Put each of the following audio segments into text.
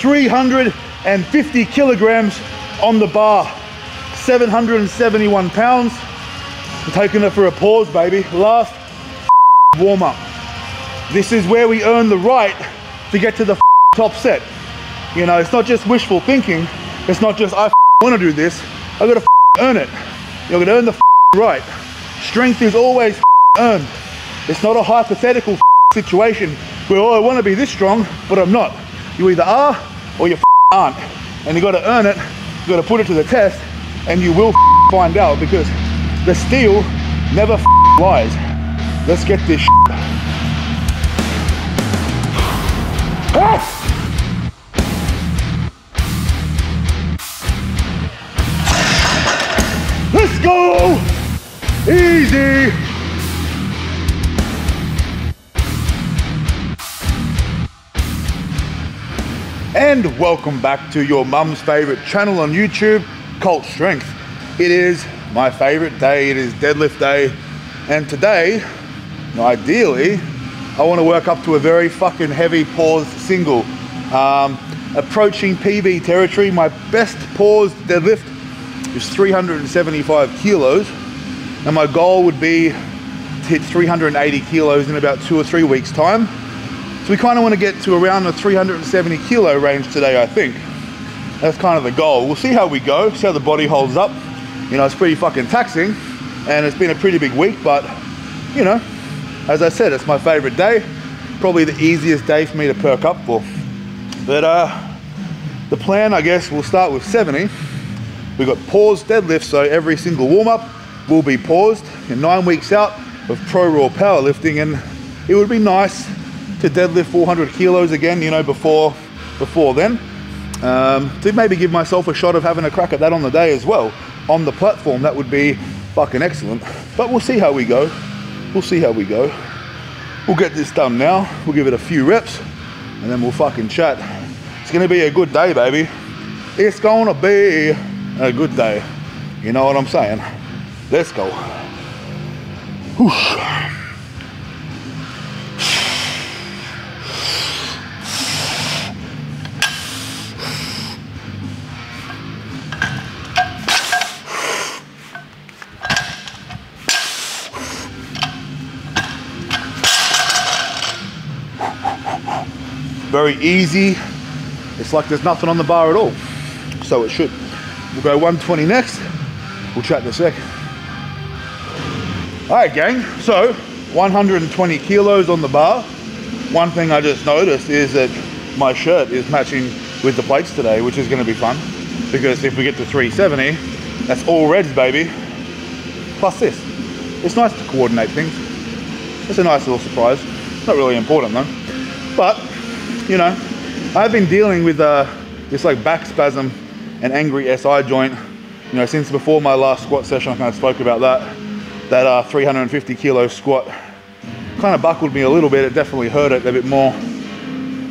350 kilograms on the bar, 771 pounds. I'm taking it for a pause, baby. Last warm up. This is where we earn the right to get to the top set. You know, it's not just wishful thinking. It's not just, I want to do this. I gotta earn it. You're gonna earn the right. Strength is always earned. It's not a hypothetical situation where, oh, I want to be this strong, but I'm not. You either are or you aren't. And you got to earn it, you got to put it to the test, and you will find out because the steel never lies. Let's get this! Let's go! Easy! And welcome back to your mum's favorite channel on YouTube, Cult Strength. It is my favorite day, it is deadlift day. And today, ideally, I want to work up to a very fucking heavy pause single. Um, approaching PB territory, my best pause deadlift is 375 kilos. And my goal would be to hit 380 kilos in about two or three weeks time. So we kind of want to get to around the 370 kilo range today, I think. That's kind of the goal. We'll see how we go, see how the body holds up. You know, it's pretty fucking taxing and it's been a pretty big week, but you know, as I said, it's my favorite day. Probably the easiest day for me to perk up for. But uh, the plan, I guess, we'll start with 70 We've got paused deadlifts, so every single warm up will be paused in nine weeks out of pro raw powerlifting. And it would be nice to deadlift 400 kilos again, you know, before, before then. Um, to maybe give myself a shot of having a crack at that on the day as well. On the platform, that would be fucking excellent. But we'll see how we go. We'll see how we go. We'll get this done now. We'll give it a few reps and then we'll fucking chat. It's gonna be a good day, baby. It's gonna be a good day. You know what I'm saying? Let's go. Whoosh. Very easy. It's like there's nothing on the bar at all. So it should. We'll go 120 next. We'll chat in a sec. All right, gang. So 120 kilos on the bar. One thing I just noticed is that my shirt is matching with the plates today, which is going to be fun. Because if we get to 370, that's all reds, baby. Plus this. It's nice to coordinate things. It's a nice little surprise. Not really important though. But, you know, I've been dealing with uh, this like back spasm and angry SI joint. You know, since before my last squat session, I kind of spoke about that. That uh, 350 kilo squat kind of buckled me a little bit. It definitely hurt it a bit more.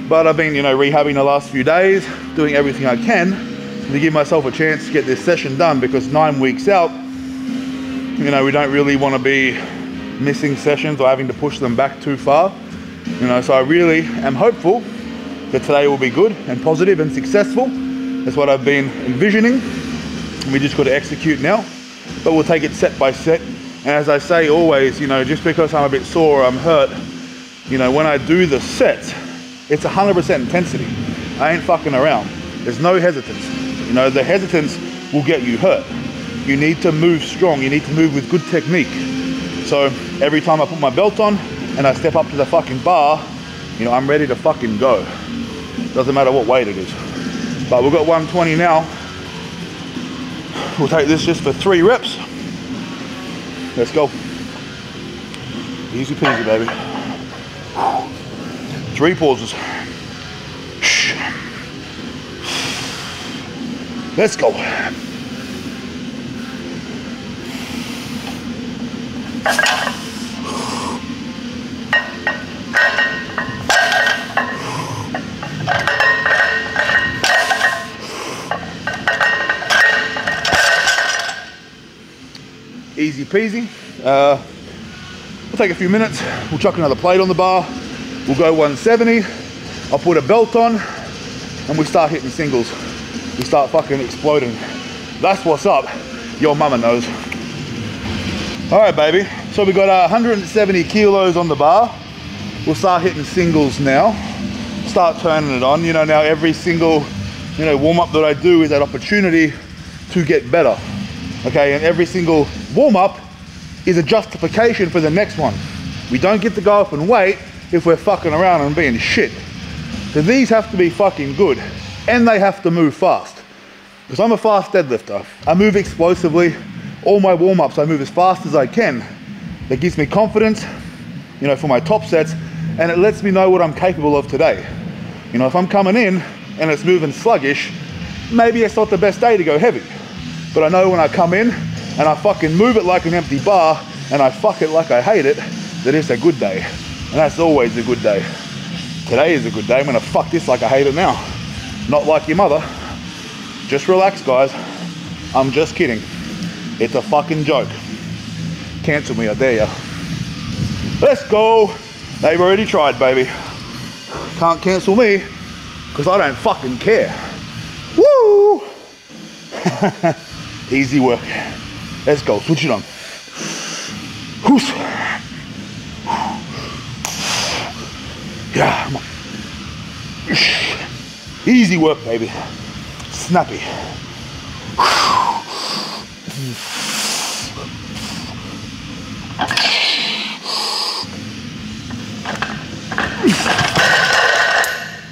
But I've been, you know, rehabbing the last few days, doing everything I can to give myself a chance to get this session done because nine weeks out, you know, we don't really want to be missing sessions or having to push them back too far. You know, so I really am hopeful that today will be good and positive and successful that's what I've been envisioning. We just got to execute now, but we'll take it set by set. And as I say always, you know, just because I'm a bit sore or I'm hurt, you know, when I do the sets, it's 100% intensity. I ain't fucking around. There's no hesitance. You know, the hesitance will get you hurt. You need to move strong. You need to move with good technique. So every time I put my belt on and I step up to the fucking bar, you know, I'm ready to fucking go. Doesn't matter what weight it is. But we've got 120 now. We'll take this just for three reps. Let's go. Easy peasy, baby. Three pauses. Let's go. Peasy. Uh, we'll take a few minutes. We'll chuck another plate on the bar. We'll go 170. I'll put a belt on. and we start hitting singles. We start fucking exploding. That's what's up. Your mama knows. All right, baby. So we got uh, 170 kilos on the bar. We'll start hitting singles now. Start turning it on. You know, now every single, you know, warm up that I do is that opportunity to get better. Okay, and every single warm up is a justification for the next one. We don't get to go up and wait if we're fucking around and being shit. So these have to be fucking good and they have to move fast. Because I'm a fast deadlifter. I move explosively. All my warm-ups, I move as fast as I can. That gives me confidence, you know, for my top sets and it lets me know what I'm capable of today. You know, if I'm coming in and it's moving sluggish, maybe it's not the best day to go heavy. But I know when I come in and I fucking move it like an empty bar and I fuck it like I hate it, that it's a good day. And that's always a good day. Today is a good day. I'm gonna fuck this like I hate it now. Not like your mother. Just relax, guys. I'm just kidding. It's a fucking joke. Cancel me, I dare ya. Let's go. They've already tried, baby. Can't cancel me, because I don't fucking care. Woo! Easy work. Let's go, switch it on. Whoos. Yeah, Easy work, baby. Snappy.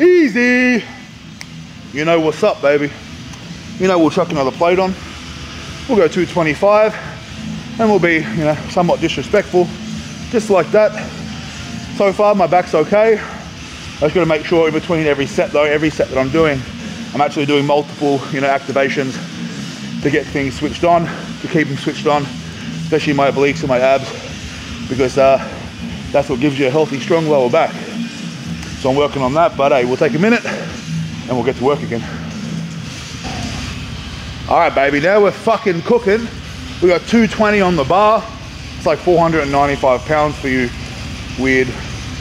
Easy. You know what's up, baby. You know we'll chuck another plate on. We'll go 225 and we'll be, you know, somewhat disrespectful. Just like that. So far, my back's okay. I just gotta make sure in between every set though, every set that I'm doing, I'm actually doing multiple, you know, activations to get things switched on, to keep them switched on, especially my obliques and my abs, because uh, that's what gives you a healthy, strong lower back. So I'm working on that, but hey, we'll take a minute and we'll get to work again. All right, baby, now we're fucking cooking. We got 220 on the bar. It's like 495 pounds for you weird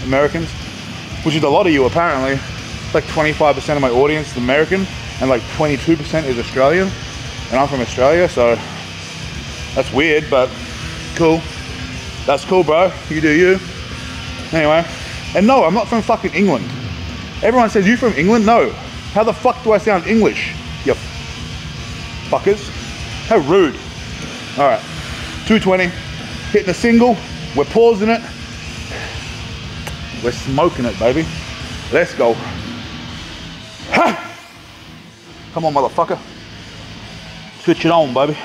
Americans, which is a lot of you apparently. It's like 25% of my audience is American and like 22% is Australian. And I'm from Australia, so that's weird, but cool. That's cool, bro. You do you. Anyway, and no, I'm not from fucking England. Everyone says, you from England? No. How the fuck do I sound English? You fuckers. How rude. All right, 220, hitting a single. We're pausing it. We're smoking it, baby. Let's go. Ha! Come on, motherfucker. Switch it on, baby.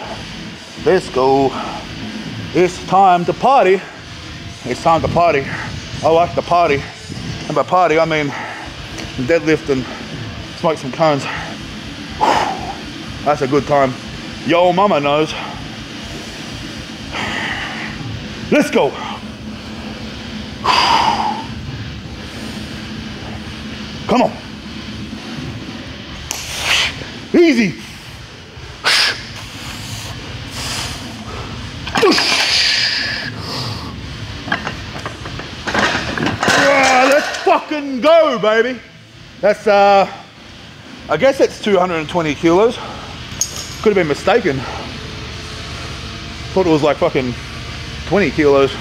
Let's go. It's time to party. It's time to party. I like to party. And by party, I mean deadlift and smoke some cones. That's a good time. Yo mama knows. Let's go. Come on. Easy. let's fucking go, baby. That's, uh, I guess it's 220 kilos. Could have been mistaken. Thought it was like fucking 20 kilos.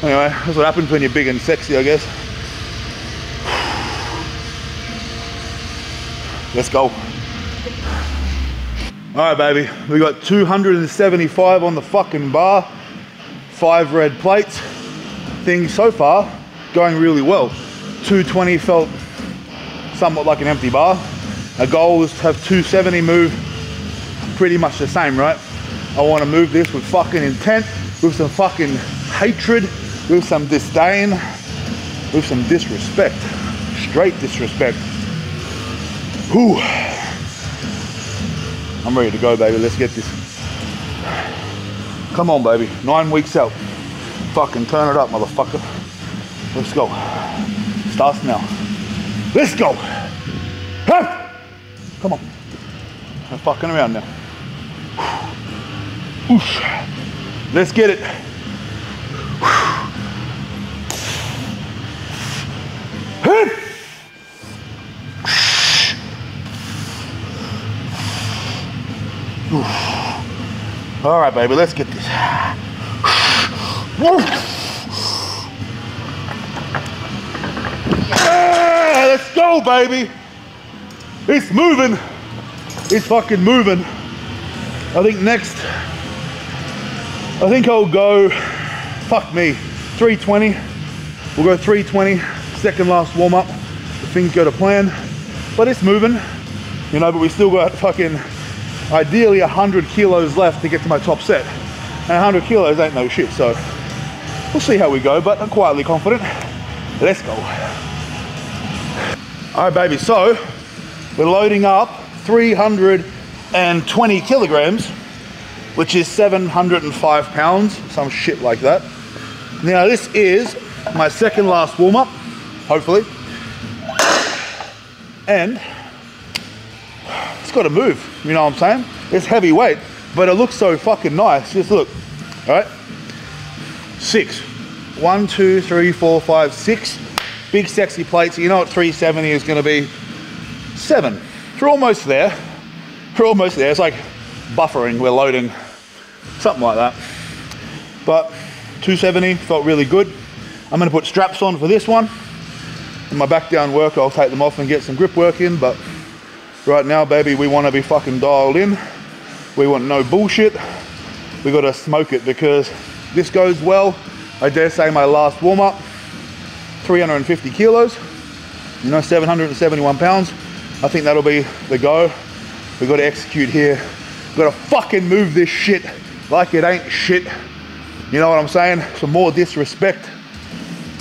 Anyway, that's what happens when you're big and sexy, I guess. Let's go. All right, baby. We got 275 on the fucking bar. Five red plates. Things so far going really well. 220 felt somewhat like an empty bar. Our goal is to have 270 move pretty much the same, right? I want to move this with fucking intent, with some fucking hatred, with some disdain, with some disrespect. Straight disrespect. Whew. I'm ready to go, baby. Let's get this. Come on, baby. Nine weeks out. Fucking turn it up, motherfucker. Let's go. Starts now. Let's go. Come on. I'm fucking around now. Let's get it. All right, baby, let's get this. Yeah, let's go, baby. It's moving. It's fucking moving. I think next I think I'll go, fuck me, 320. We'll go 320, second last warm up. If things go to plan, but it's moving, you know, but we still got fucking, ideally 100 kilos left to get to my top set. And 100 kilos ain't no shit, so we'll see how we go, but I'm quietly confident. Let's go. All right, baby, so we're loading up 320 kilograms, which is 705 pounds, some shit like that. Now this is my second last warm up, hopefully. And it's got to move, you know what I'm saying? It's heavy weight, but it looks so fucking nice. Just look, all right? Six. One, two, three, four, five, six big sexy plates. You know what 370 is going to be? Seven. We're almost there. We're almost there. It's like buffering. We're loading. Something like that. But 270 felt really good. I'm to put straps on for this one. In my back down work, I'll take them off and get some grip work in. But right now, baby, we want to be fucking dialed in. We want no bullshit. We got to smoke it because this goes well. I dare say my last warm up 350 kilos, you know, 771 pounds. I think that'll be the go. We've got to execute here. We've got to fucking move this shit like it ain't shit. You know what I'm saying? Some more disrespect.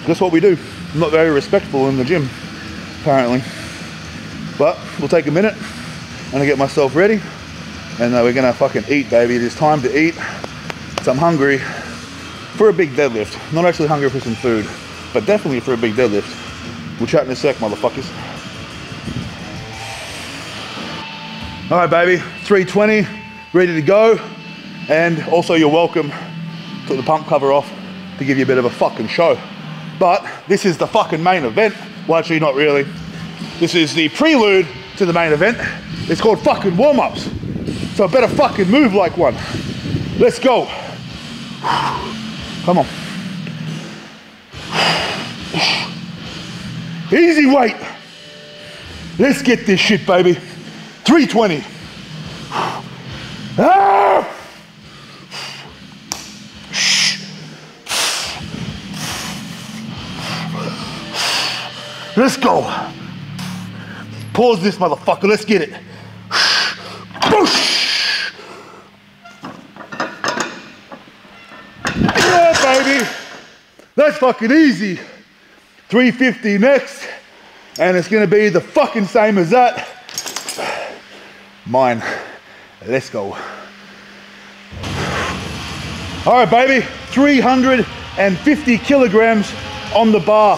That's what we do. I'm not very respectful in the gym, apparently. But we'll take a minute. I'm gonna get myself ready and uh, we're gonna fucking eat, baby. It is time to eat. So I'm hungry for a big deadlift. Not actually hungry for some food but definitely for a big deadlift. We'll chat in a sec, motherfuckers. All right, baby, 320, ready to go. And also you're welcome, took the pump cover off to give you a bit of a fucking show. But this is the fucking main event. Well, actually not really. This is the prelude to the main event. It's called fucking warm-ups. So I better fucking move like one. Let's go. Come on. Easy weight. Let's get this shit, baby. 320. Let's go. Pause this motherfucker. Let's get it. Yeah, baby. That's fucking easy. 350 next, and it's gonna be the fucking same as that. Mine. Let's go. All right, baby, 350 kilograms on the bar,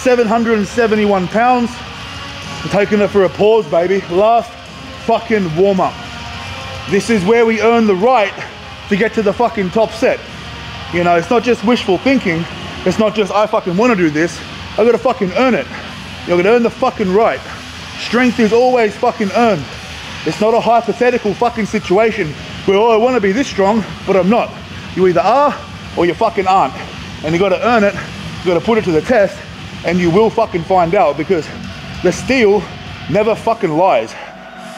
771 pounds. I'm taking it for a pause, baby. Last fucking warm up. This is where we earn the right to get to the fucking top set. You know, it's not just wishful thinking. It's not just, I fucking want to do this. I gotta fucking earn it. You're gonna earn the fucking right. Strength is always fucking earned. It's not a hypothetical fucking situation where, oh, I want to be this strong, but I'm not. You either are or you fucking aren't. And you gotta earn it, you gotta put it to the test, and you will fucking find out because the steel never fucking lies.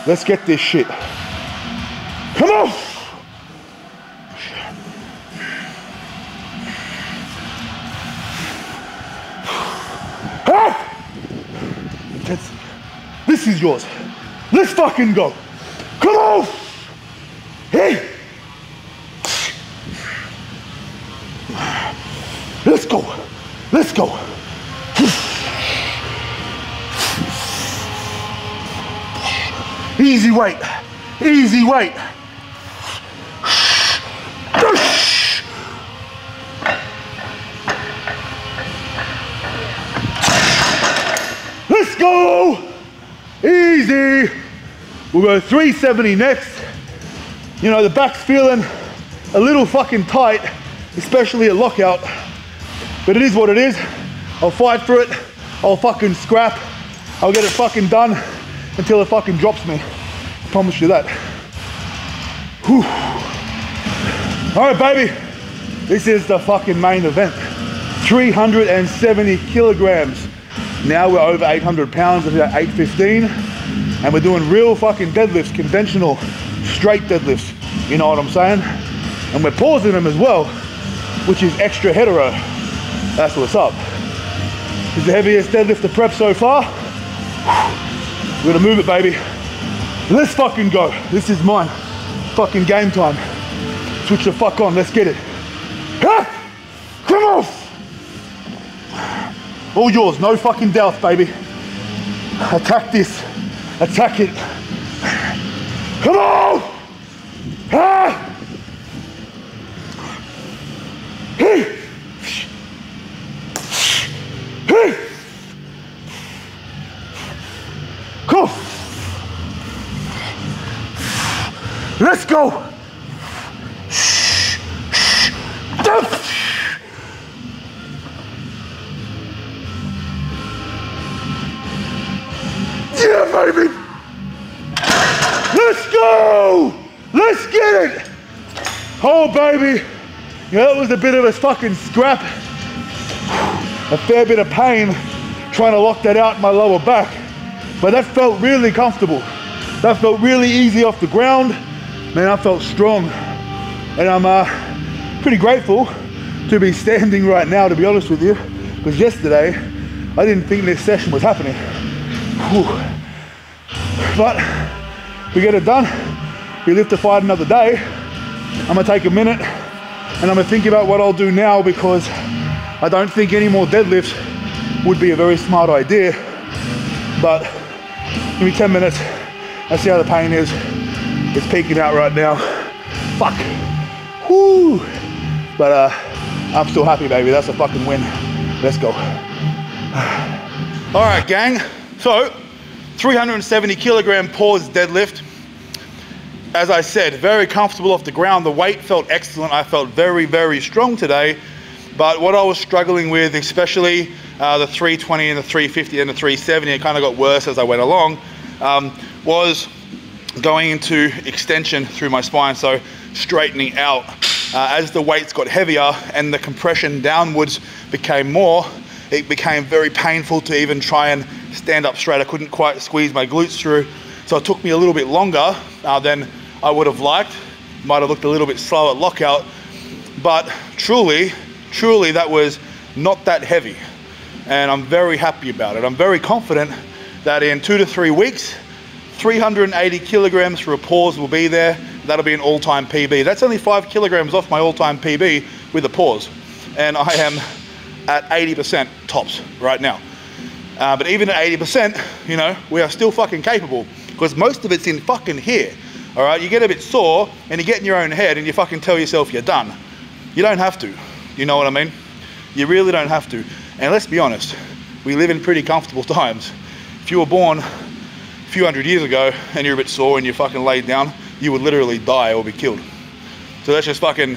Let's get this shit. Come on! That's, this is yours. Let's fucking go. Come on. Hey. Let's go. Let's go. Easy weight. Easy weight. Let's go! Easy. We'll go 370 next. You know, the back's feeling a little fucking tight, especially at lockout. But it is what it is. I'll fight for it. I'll fucking scrap. I'll get it fucking done until it fucking drops me. I promise you that. Whew. All right, baby. This is the fucking main event. 370 kilograms. Now we're over 800 pounds, we're at 815. And we're doing real fucking deadlifts, conventional, straight deadlifts. You know what I'm saying? And we're pausing them as well, which is extra hetero. That's what's up. Is the heaviest deadlift of prep so far. We're gonna move it, baby. Let's fucking go. This is mine. Fucking game time. Switch the fuck on. Let's get it. Ha! Come on. All yours. No fucking doubt, baby. Attack this. Attack it. Come on. Hey! Hey! Let's go. Yeah, baby. Let's go. Let's get it. Oh, baby. Yeah, that was a bit of a fucking scrap. A fair bit of pain trying to lock that out in my lower back. But that felt really comfortable. That felt really easy off the ground. Man, I felt strong. And I'm uh, pretty grateful to be standing right now, to be honest with you. Because yesterday, I didn't think this session was happening. Whew. But we get it done. We live to fight another day. I'm gonna take a minute and I'm gonna think about what I'll do now because I don't think any more deadlifts would be a very smart idea. But give me 10 minutes. I see how the pain is. It's peaking out right now. Fuck. Whoo. But uh, I'm still happy, baby. That's a fucking win. Let's go. All right, gang. So 370 kilogram pause deadlift. As I said, very comfortable off the ground. The weight felt excellent. I felt very, very strong today. But what I was struggling with, especially uh, the 320 and the 350 and the 370, it kind of got worse as I went along, um, was going into extension through my spine. So straightening out. Uh, as the weights got heavier and the compression downwards became more, it became very painful to even try and stand up straight. I couldn't quite squeeze my glutes through. So it took me a little bit longer uh, than I would have liked. Might have looked a little bit slow at lockout, but truly, truly that was not that heavy. And I'm very happy about it. I'm very confident that in two to three weeks, 380 kilograms for a pause will be there. That'll be an all-time PB. That's only five kilograms off my all-time PB with a pause. And I am at 80% tops right now. Uh, but even at 80%, you know, we are still fucking capable because most of it's in fucking here. All right, you get a bit sore and you get in your own head and you fucking tell yourself you're done. You don't have to. You know what I mean? You really don't have to. And let's be honest, we live in pretty comfortable times. If you were born few hundred years ago and you're a bit sore and you're fucking laid down, you would literally die or be killed. So let's just fucking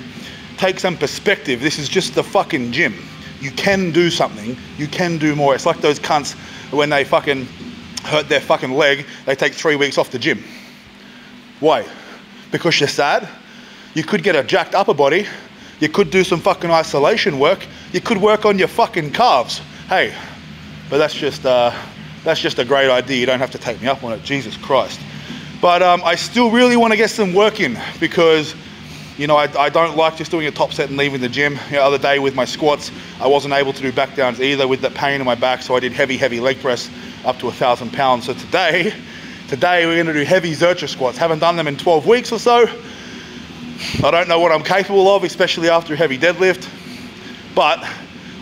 take some perspective. This is just the fucking gym you can do something, you can do more. It's like those cunts when they fucking hurt their fucking leg, they take three weeks off the gym. Why? Because you're sad? You could get a jacked upper body, you could do some fucking isolation work, you could work on your fucking calves. Hey, but that's just uh, that's just a great idea. You don't have to take me up on it. Jesus Christ. But um, I still really want to get some work in because you know, I, I, don't like just doing a top set and leaving the gym. The other day with my squats, I wasn't able to do back downs either with that pain in my back, so I did heavy, heavy leg press up to a thousand pounds. So today, today we're gonna do heavy Zercher squats. Haven't done them in 12 weeks or so. I don't know what I'm capable of, especially after a heavy deadlift, but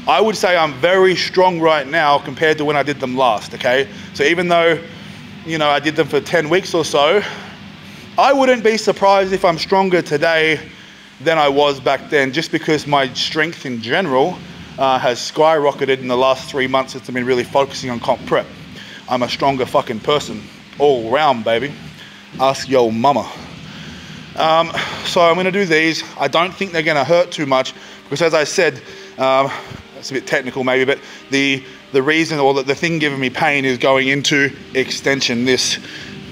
I would say I'm very strong right now compared to when I did them last, okay? So even though, you know, I did them for 10 weeks or so, I wouldn't be surprised if I'm stronger today than I was back then, just because my strength in general uh, has skyrocketed in the last three months since I've been really focusing on comp prep. I'm a stronger fucking person all round, baby. Ask yo mama. Um, so I'm gonna do these. I don't think they're gonna hurt too much because as I said, um, it's a bit technical maybe, but the, the reason or the, the thing giving me pain is going into extension, this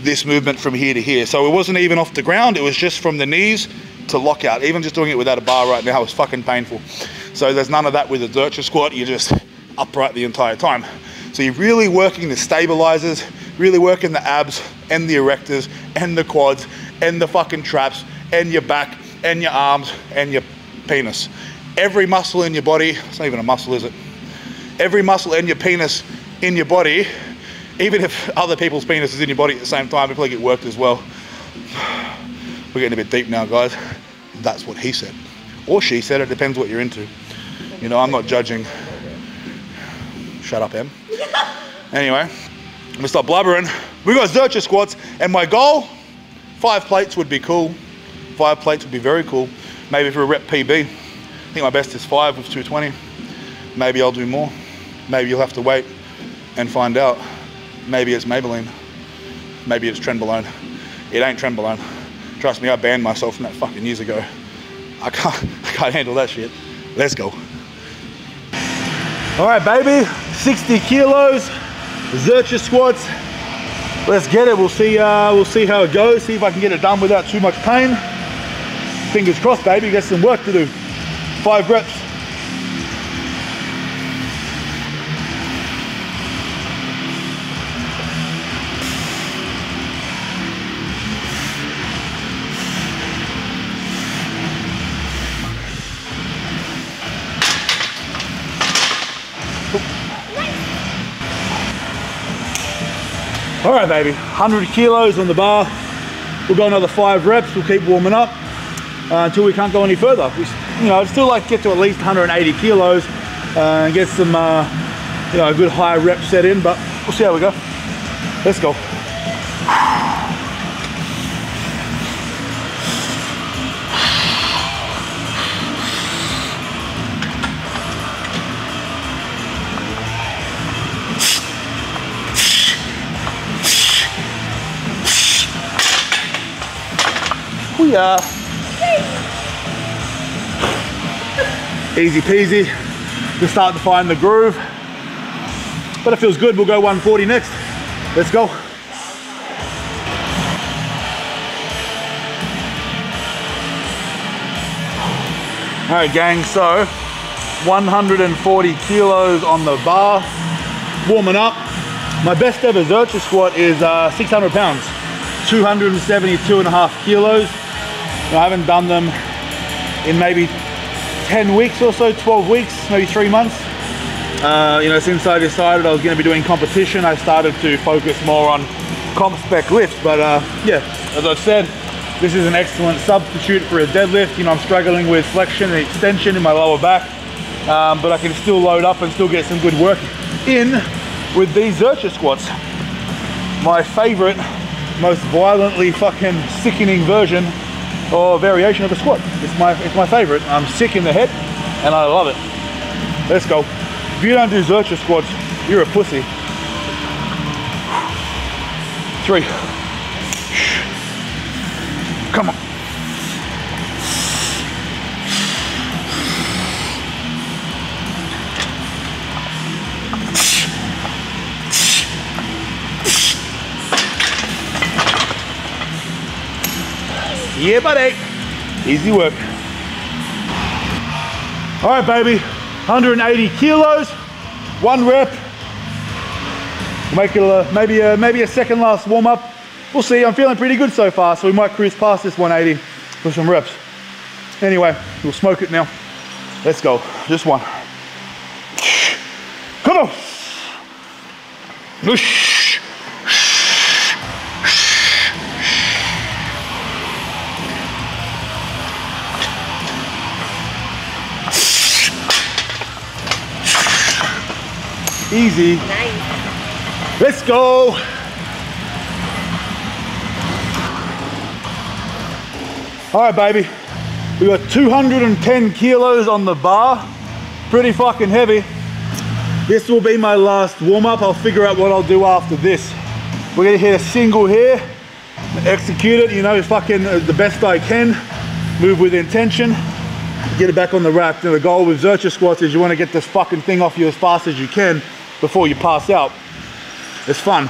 this movement from here to here. So it wasn't even off the ground, it was just from the knees to lockout. Even just doing it without a bar right now is fucking painful. So there's none of that with a Zercher squat, you're just upright the entire time. So you're really working the stabilizers, really working the abs and the erectors and the quads and the fucking traps and your back and your arms and your penis. Every muscle in your body, it's not even a muscle, is it? Every muscle in your penis in your body, even if other people's penis is in your body at the same time, it probably get worked as well. We're getting a bit deep now, guys. That's what he said. Or she said, it depends what you're into. You know, I'm not judging. Shut up, Em. Anyway, I'm gonna stop blubbering. We got Zercher squats, and my goal, five plates would be cool. Five plates would be very cool. Maybe for a rep PB. I think my best is five with 220. Maybe I'll do more. Maybe you'll have to wait and find out. Maybe it's Maybelline. Maybe it's Trenbolone. It ain't Trenbolone. Trust me, I banned myself from that fucking years ago. I can't, I can't handle that shit. Let's go. All right, baby, 60 kilos, Zercher squats. Let's get it. We'll see. Uh, we'll see how it goes. See if I can get it done without too much pain. Fingers crossed, baby. Got some work to do. Five reps. All right, baby, 100 kilos on the bar. We'll go another five reps. We'll keep warming up uh, until we can't go any further. We, you know, I'd still like to get to at least 180 kilos uh, and get some, uh, you know, a good high rep set in, but we'll see how we go. Let's go. are. Easy peasy. Just start to find the groove. But it feels good. We'll go 140 next. Let's go. All right, gang, so 140 kilos on the bar, warming up. My best ever Zercher squat is uh, 600 pounds, 272 and a half kilos. I haven't done them in maybe 10 weeks or so, 12 weeks, maybe three months. Uh, you know, since I decided I was going to be doing competition, I started to focus more on comp spec lifts. But uh, yeah, as I said, this is an excellent substitute for a deadlift. You know, I'm struggling with flexion and extension in my lower back, um, but I can still load up and still get some good work in with these Zercher squats. My favorite, most violently fucking sickening version or variation of the squat. It's my, it's my favorite. I'm sick in the head and I love it. Let's go. If you don't do Zercher squats, you're a pussy. Three. Yeah, buddy. Easy work. All right, baby. 180 kilos, one rep. make it a, maybe a, maybe a second last warm up. We'll see. I'm feeling pretty good so far, so we might cruise past this 180 for some reps. Anyway, we'll smoke it now. Let's go. Just one. Come on. Easy. Nice. Let's go. All right, baby. We got 210 kilos on the bar. Pretty fucking heavy. This will be my last warm up. I'll figure out what I'll do after this. We're gonna hit a single here, execute it, you know, fucking uh, the best I can, move with intention, get it back on the rack. Now the goal with Zercher squats is you wanna get this fucking thing off you as fast as you can before you pass out. It's fun.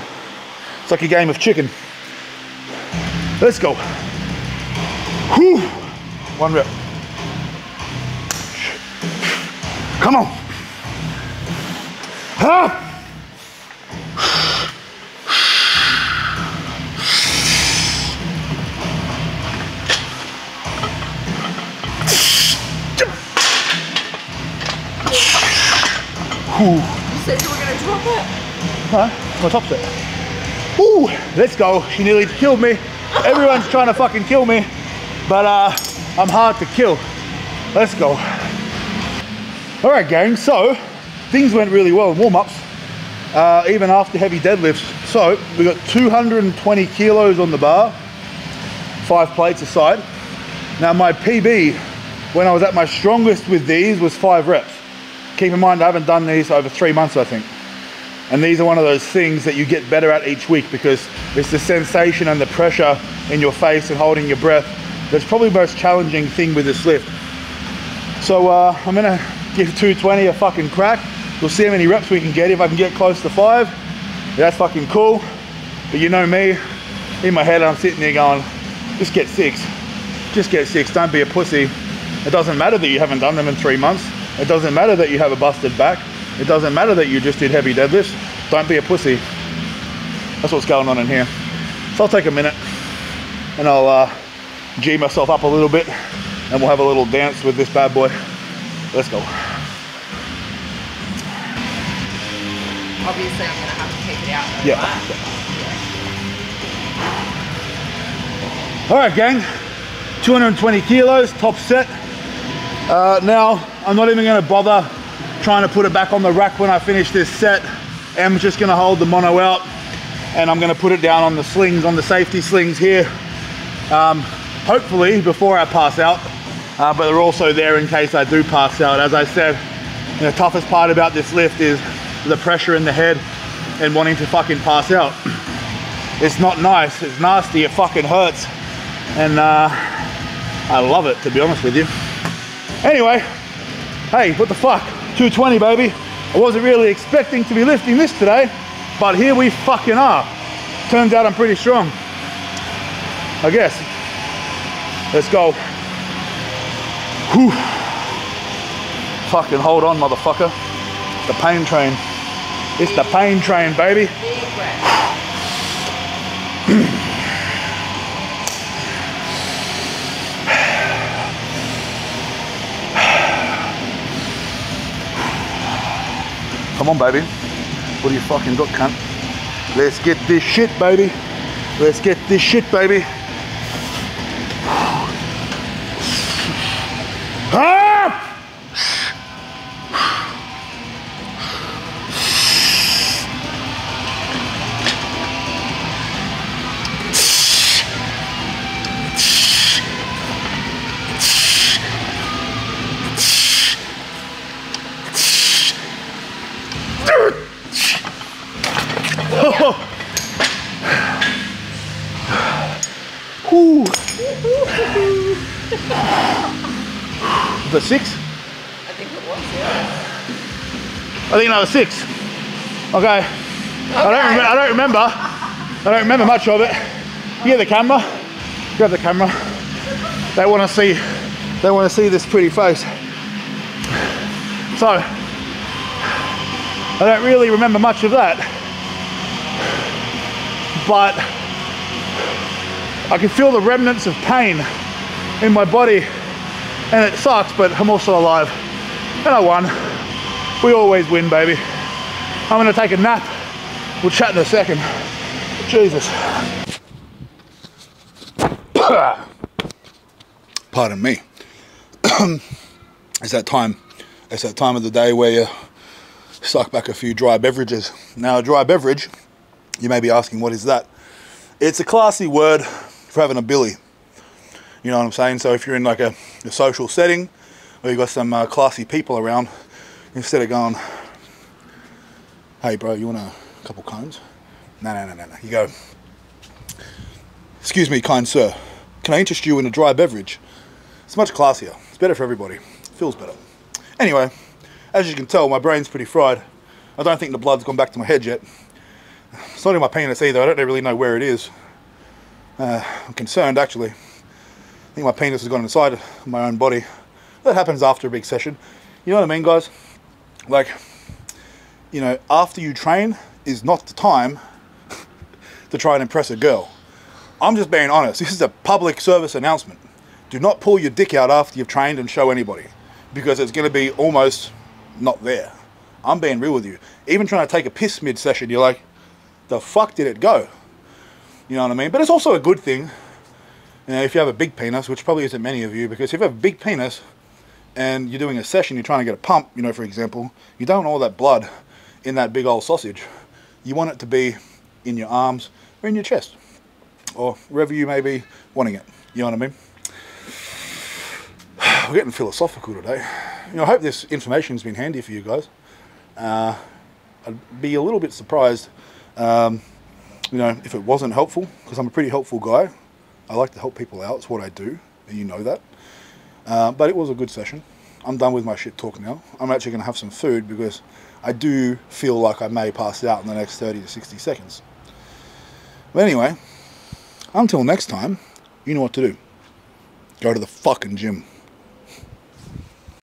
It's like a game of chicken. Let's go. Whew. One rep. Come on. Ah. Whew. Said you were gonna drop it. Huh? My top set. Ooh, let's go. She nearly killed me. Everyone's trying to fucking kill me, but uh, I'm hard to kill. Let's go. All right, gang. So things went really well in warm-ups, uh, even after heavy deadlifts. So we got 220 kilos on the bar, five plates aside. Now my PB, when I was at my strongest with these, was five reps. Keep in mind, I haven't done these over three months, I think. And these are one of those things that you get better at each week because it's the sensation and the pressure in your face and holding your breath that's probably the most challenging thing with this lift. So uh, I'm gonna give 220 a fucking crack. We'll see how many reps we can get. If I can get close to five, that's fucking cool. But you know me, in my head I'm sitting there going, just get six. Just get six, don't be a pussy. It doesn't matter that you haven't done them in three months. It doesn't matter that you have a busted back. It doesn't matter that you just did heavy deadlifts. Don't be a pussy. That's what's going on in here. So I'll take a minute and I'll uh, G myself up a little bit and we'll have a little dance with this bad boy. Let's go. Obviously, I'm gonna have to keep it out. Though, Yeah. right? All right, gang. 220 kilos, top set. Uh, now, I'm not even gonna bother trying to put it back on the rack when I finish this set. I'm just gonna hold the mono out and I'm gonna put it down on the slings, on the safety slings here. Um, hopefully before I pass out, uh, but they're also there in case I do pass out. As I said, the toughest part about this lift is the pressure in the head and wanting to fucking pass out. It's not nice, it's nasty, it fucking hurts. And uh, I love it, to be honest with you. Anyway, hey, what the fuck? 220, baby. I wasn't really expecting to be lifting this today, but here we fucking are. Turns out I'm pretty strong. I guess. Let's go. Whew. Fucking hold on, motherfucker. The pain train. It's the pain train, baby. Come on, baby. What do you fucking got, cunt? Let's get this shit, baby. Let's get this shit, baby. Whew. The six? I think it was. Yeah. I think another six. Okay. I don't. Rem- I don't remember. I don't remember much of it. You get the camera. Grab the camera. They want to see. They want to see this pretty face. So I don't really remember much of that, but I can feel the remnants of pain in my body, and it sucks. But I'm also alive, and I won. We always win, baby. I'm gonna take a nap. We'll chat in a second. Jesus. Pardon me. it's that time. It's that time of the day where you suck back a few dry beverages. Now, a dry beverage, you may be asking, what is that? It's a classy word for having a billy. You know what I'm saying? So if you're in like a, a social setting, or you've got some uh, classy people around, instead of going, hey bro, you want a couple cones? No, no, no, no, no. You go, excuse me, kind sir, can I interest you in a dry beverage? It's much classier. It's better for everybody. It feels better. Anyway, as you can tell, my brain's pretty fried. I don't think the blood's gone back to my head yet. It's not in my penis either. I don't really know where it is. Uh, I'm concerned actually. I think my penis has gone inside my own body. That happens after a big session. You know what I mean, guys? Like, you know, after you train is not the time to try and impress a girl. I'm just being honest. This is a public service announcement. Do not pull your dick out after you've trained and show anybody because it's going to be almost not there. I'm being real with you. Even trying to take a piss mid session, you're like, the fuck did it go? You know what I mean? But it's also a good thing, you know, if you have a big penis, which probably isn't many of you, because if you have a big penis and you're doing a session, you're trying to get a pump, you know, for example, you don't want all that blood in that big old sausage. You want it to be in your arms or in your chest or wherever you may be wanting it. You know what I mean? We're getting philosophical today. You know, I hope this information's been handy for you guys. Uh, I'd be a little bit surprised, um, you know, if it wasn't helpful, because I'm a pretty helpful guy. I like to help people out. It's what I do, and you know that. Uh, but it was a good session. I'm done with my shit talk now. I'm actually going to have some food because I do feel like I may pass out in the next 30 to 60 seconds. But anyway, until next time, you know what to do. Go to the fucking gym.